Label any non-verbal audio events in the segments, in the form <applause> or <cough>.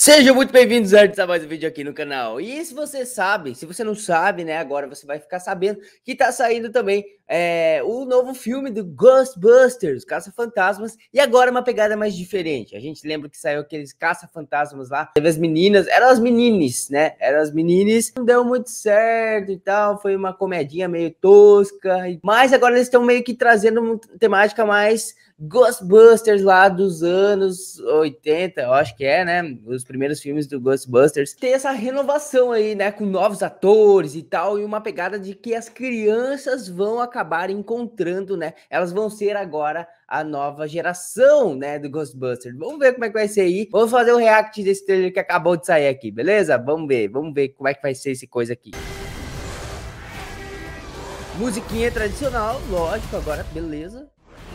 Sejam muito bem-vindos a mais um vídeo aqui no canal. E se você sabe, se você não sabe, né, agora você vai ficar sabendo que tá saindo também é, o novo filme do Ghostbusters, Caça-Fantasmas, e agora uma pegada mais diferente. A gente lembra que saiu aqueles Caça-Fantasmas lá, teve as meninas, eram as menines, né, eram as menines, não deu muito certo e tal, foi uma comedinha meio tosca, mas agora eles estão meio que trazendo uma temática mais Ghostbusters lá dos anos 80, eu acho que é, né? Os primeiros filmes do Ghostbusters. Tem essa renovação aí, né? Com novos atores e tal, e uma pegada de que as crianças vão acabar encontrando, né? Elas vão ser agora a nova geração, né? Do Ghostbusters. Vamos ver como é que vai ser aí. Vamos fazer o react desse trailer que acabou de sair aqui, beleza? Vamos ver, vamos ver como é que vai ser esse coisa aqui. Musiquinha tradicional, lógico, agora, beleza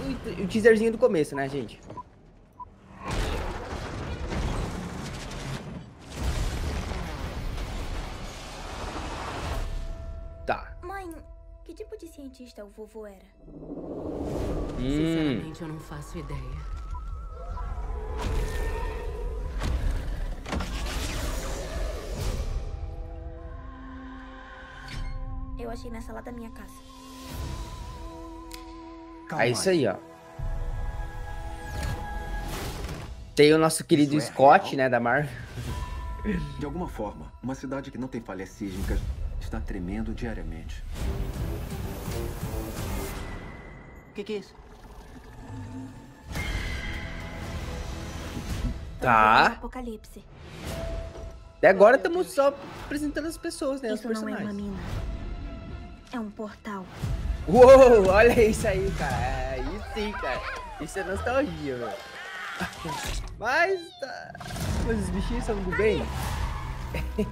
o, o teaserzinho do começo, né, gente? Tá. Mãe, que tipo de cientista o vovô era? Hum. Sinceramente, eu não faço ideia. Eu achei na sala da minha casa. Calma é isso aí, ó. Tem o nosso querido é Scott, é né, da Marvel. De alguma forma, uma cidade que não tem falhas sísmicas está tremendo diariamente. O que, que é isso? Tá. Apocalipse. Até agora estamos só apresentando as pessoas, né? Isso os personagens. não é uma mina. É um portal. Uou, olha isso aí, cara. É, aí sim, cara. Isso é nostalgia, velho. <laughs> Mas, tá... Mas os bichinhos são do bem? <laughs>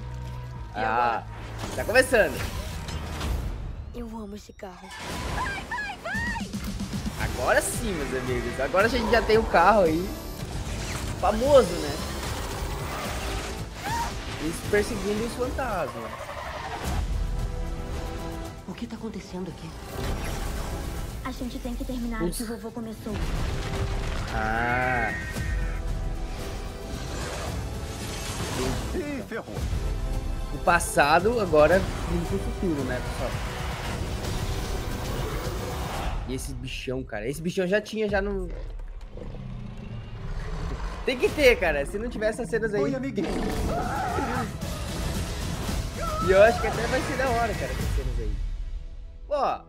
ah, tá começando. Eu amo esse carro. Agora sim, meus amigos. Agora a gente já tem o um carro aí. Famoso, né? Isso perseguindo os fantasmas. O que tá acontecendo aqui? A gente tem que terminar o que o vovô começou. Ah. Ih, ferrou. O passado agora vindo pro futuro, né, pessoal? E esse bichão, cara. Esse bichão já tinha, já não... Tem que ter, cara. Se não tiver essas cenas aí... Oi, amiguinho. E eu acho que até vai ser da hora, cara, essas cenas aí. Ó.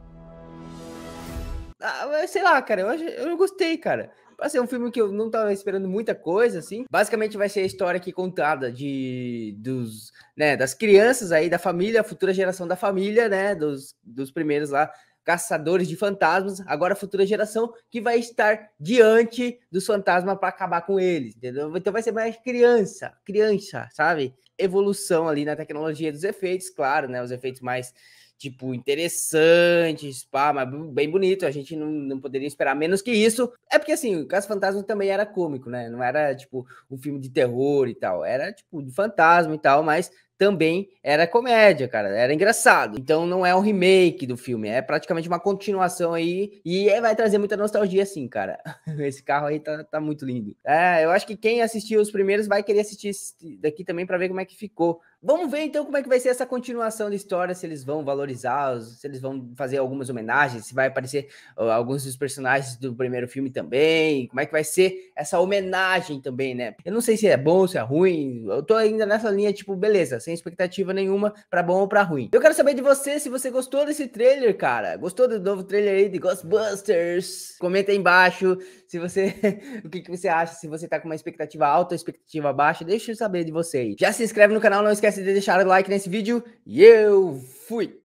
Ah, sei lá, cara, eu, eu gostei, cara. Pra ser um filme que eu não tava esperando muita coisa, assim. Basicamente vai ser a história aqui contada de dos, né, das crianças aí, da família, a futura geração da família, né, dos, dos primeiros lá, caçadores de fantasmas, agora a futura geração que vai estar diante dos fantasmas para acabar com eles, entendeu? Então vai ser mais criança, criança, sabe? Evolução ali na tecnologia dos efeitos, claro, né, os efeitos mais tipo, interessantes, pá, mas bem bonito. A gente não, não poderia esperar menos que isso. É porque, assim, o Caso Fantasma também era cômico, né? Não era, tipo, um filme de terror e tal. Era, tipo, de fantasma e tal, mas também era comédia, cara, era engraçado. Então não é um remake do filme, é praticamente uma continuação aí e é, vai trazer muita nostalgia assim, cara. <laughs> Esse carro aí tá, tá muito lindo. É, eu acho que quem assistiu os primeiros vai querer assistir daqui também para ver como é que ficou. Vamos ver então como é que vai ser essa continuação da história, se eles vão valorizar, se eles vão fazer algumas homenagens, se vai aparecer uh, alguns dos personagens do primeiro filme também, como é que vai ser essa homenagem também, né? Eu não sei se é bom, se é ruim, eu tô ainda nessa linha, tipo, beleza, sem expectativa nenhuma para bom ou para ruim. Eu quero saber de você se você gostou desse trailer, cara. Gostou do novo trailer aí de Ghostbusters? Comenta aí embaixo se você <laughs> o que, que você acha, se você tá com uma expectativa alta ou expectativa baixa, deixa eu saber de você aí. Já se inscreve no canal, não esquece de deixar o like nesse vídeo e eu fui!